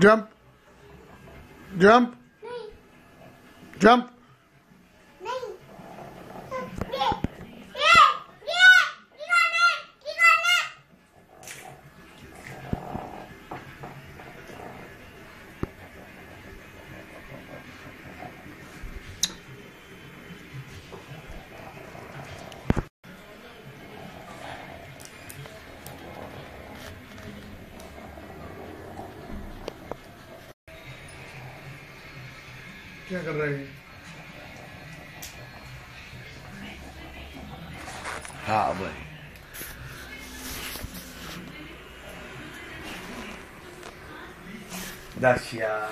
Jump. Jump. Jump. क्या कर रहे हैं हाँ भाई Dacia.